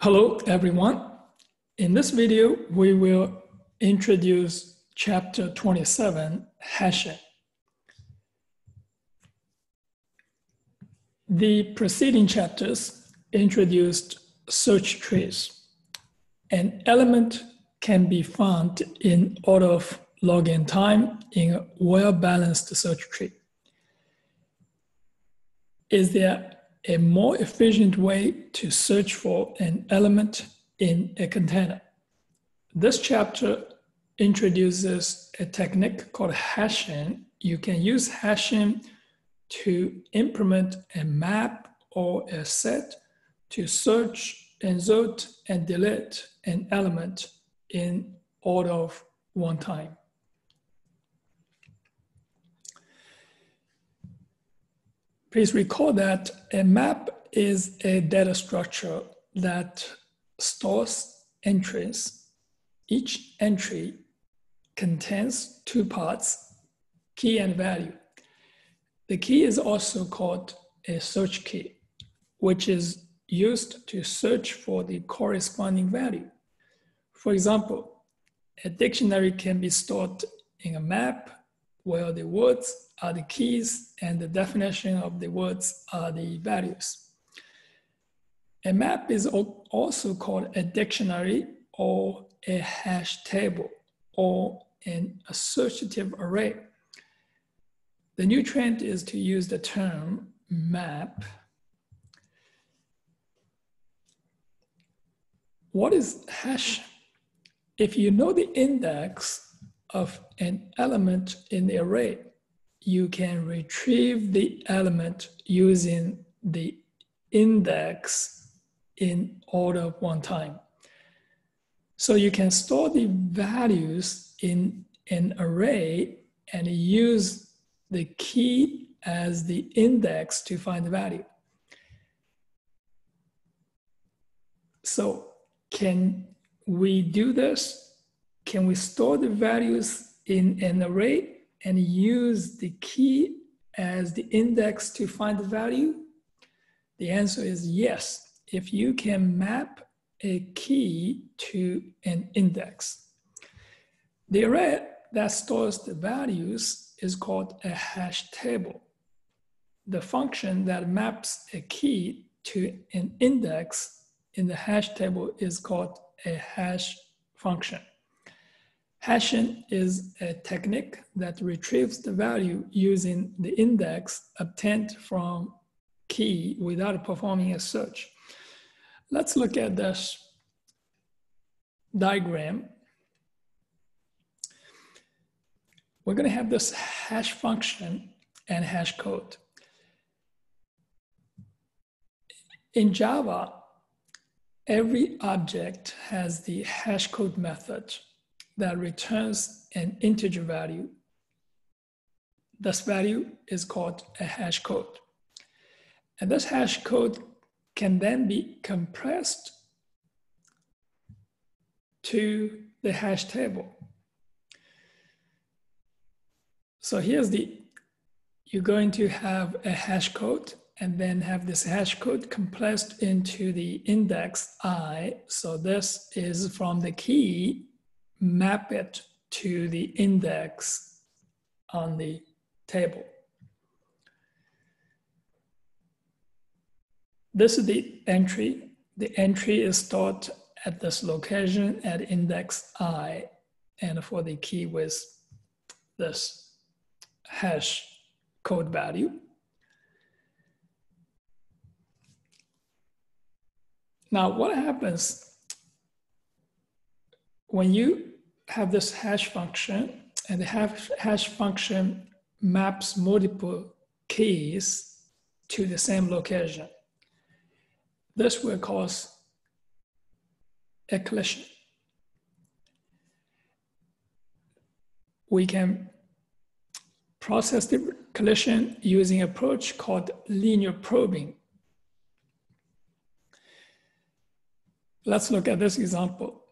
Hello, everyone. In this video, we will introduce chapter 27, hashing. The preceding chapters introduced search trees. An element can be found in order of log n time in a well-balanced search tree. Is there a more efficient way to search for an element in a container. This chapter introduces a technique called hashing. You can use hashing to implement a map or a set to search, insert, and delete an element in order of one time. Please recall that a map is a data structure that stores entries. Each entry contains two parts, key and value. The key is also called a search key, which is used to search for the corresponding value. For example, a dictionary can be stored in a map where the words are the keys and the definition of the words are the values. A map is also called a dictionary or a hash table or an associative array. The new trend is to use the term map. What is hash? If you know the index of an element in the array, you can retrieve the element using the index in order of one time. So you can store the values in an array and use the key as the index to find the value. So can we do this can we store the values in an array and use the key as the index to find the value? The answer is yes, if you can map a key to an index. The array that stores the values is called a hash table. The function that maps a key to an index in the hash table is called a hash function. Hashing is a technique that retrieves the value using the index obtained from key without performing a search. Let's look at this diagram. We're going to have this hash function and hash code. In Java, every object has the hash code method that returns an integer value. This value is called a hash code. And this hash code can then be compressed to the hash table. So here's the, you're going to have a hash code and then have this hash code compressed into the index i. So this is from the key map it to the index on the table. This is the entry. The entry is stored at this location at index i and for the key with this hash code value. Now, what happens when you have this hash function and the hash function maps multiple keys to the same location, this will cause a collision. We can process the collision using an approach called linear probing. Let's look at this example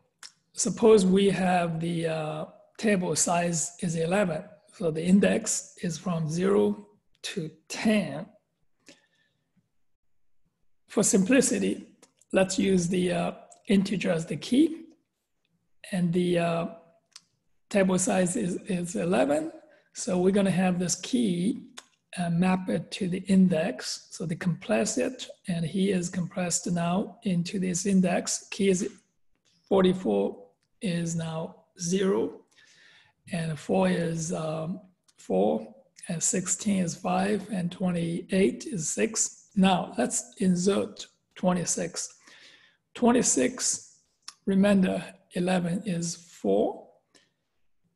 suppose we have the uh, table size is 11. So the index is from 0 to 10. For simplicity, let's use the uh, integer as the key. And the uh, table size is, is 11. So we're going to have this key uh, map it to the index. So they compress it, and he is compressed now into this index. Key is 44 is now zero, and four is um, four, and 16 is five, and 28 is six. Now let's insert 26. 26, remember 11 is four,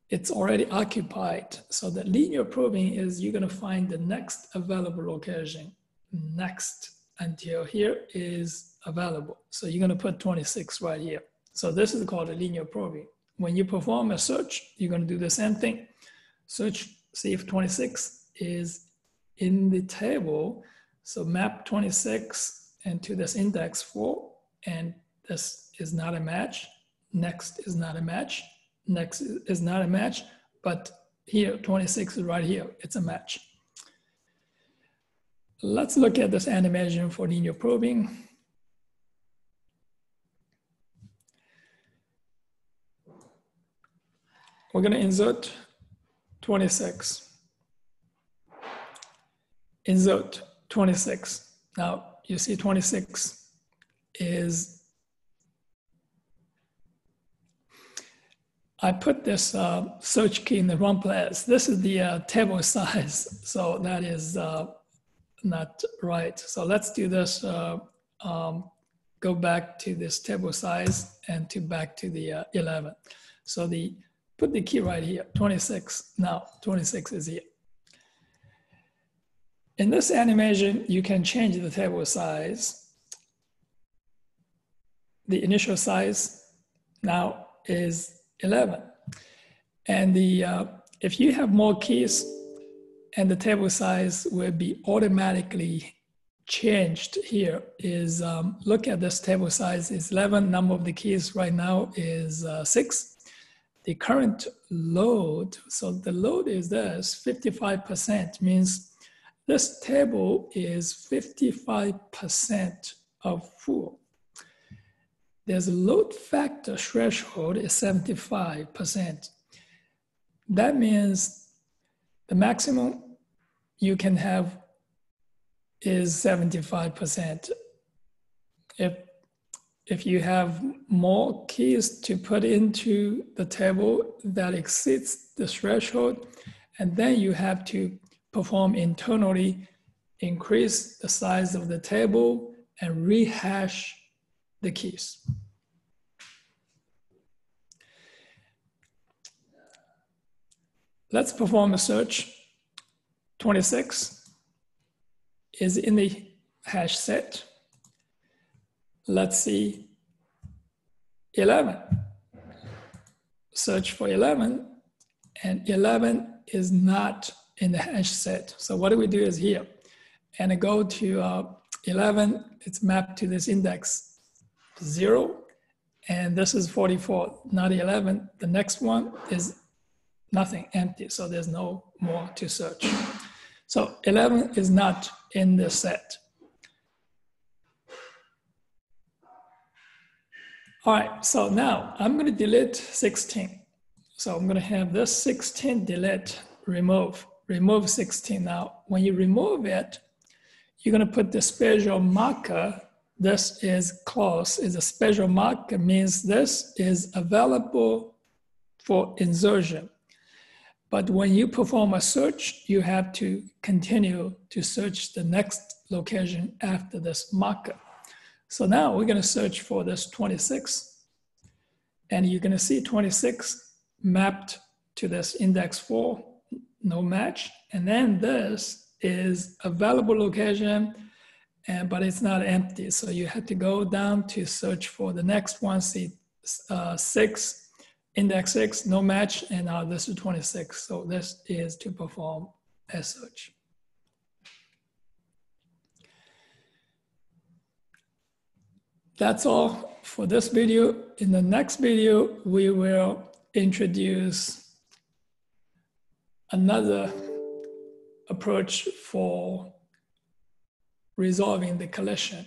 it's already occupied. So the linear probing is you're going to find the next available location next until here is available. So you're going to put 26 right here. So this is called a linear probing. When you perform a search, you're going to do the same thing. Search, see if 26 is in the table. So map 26 into this index 4, and this is not a match. Next is not a match next is not a match, but here 26 is right here, it's a match. Let's look at this animation for linear probing. We're gonna insert 26. Insert 26. Now you see 26 is I put this uh, search key in the wrong place. This is the uh, table size, so that is uh, not right. So let's do this, uh, um, go back to this table size and to back to the uh, 11. So the put the key right here, 26. Now 26 is here. In this animation, you can change the table size. The initial size now is 11. And the uh, if you have more keys and the table size will be automatically changed here is um, look at this table size is 11 number of the keys right now is uh, six the current load so the load is this 55% means this table is 55% of full there's a load factor threshold is 75%. That means the maximum you can have is 75%. If, if you have more keys to put into the table that exceeds the threshold, and then you have to perform internally, increase the size of the table and rehash the keys. Let's perform a search. 26 is in the hash set. Let's see 11. Search for 11 and 11 is not in the hash set. So what do we do is here and I go to uh, 11, it's mapped to this index zero and this is 44, not 11. The next one is nothing empty, so there's no more to search. So 11 is not in the set. All right, so now I'm gonna delete 16. So I'm gonna have this 16 delete, remove, remove 16. Now, when you remove it, you're gonna put the special marker. This is close, is a special marker, means this is available for insertion. But when you perform a search, you have to continue to search the next location after this marker. So now we're gonna search for this 26, and you're gonna see 26 mapped to this index four, no match. And then this is available location, and but it's not empty. So you have to go down to search for the next one, see uh, six, index 6, no match, and now this is 26. So this is to perform a search. That's all for this video. In the next video, we will introduce another approach for resolving the collision.